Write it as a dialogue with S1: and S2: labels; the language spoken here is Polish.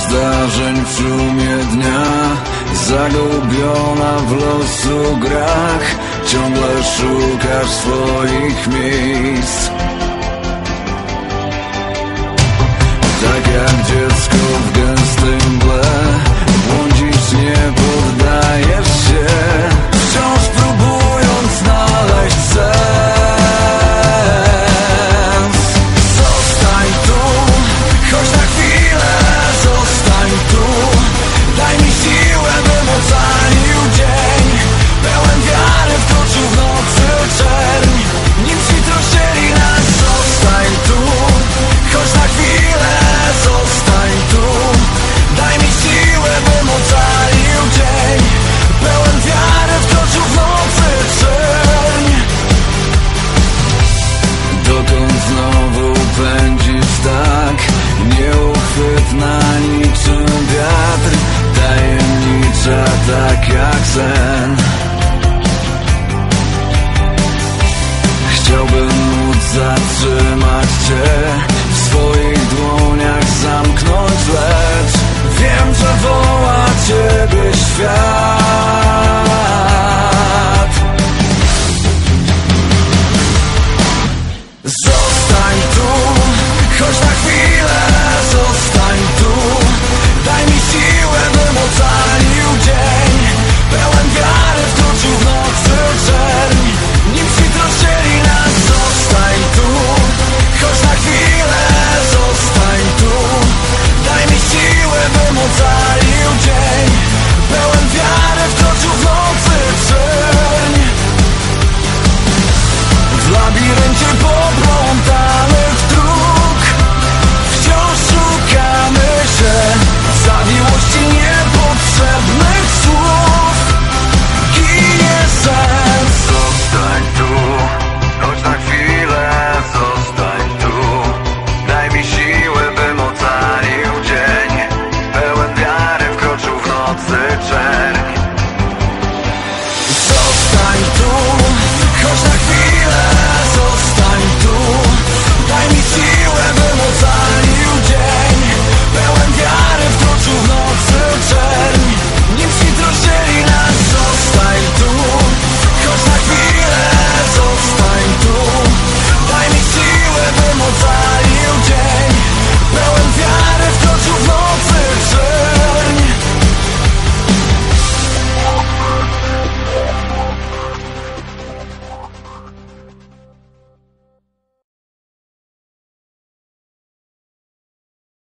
S1: zdarzeń w szumie dnia. Zagubiona w losu grach. Ciągle szukasz swoich miejsc. Trzymać cię w swoich dłoniach Zamknąć lecz. Wiem, że woła ciebie świat. Zostań tu Choć na chwilę.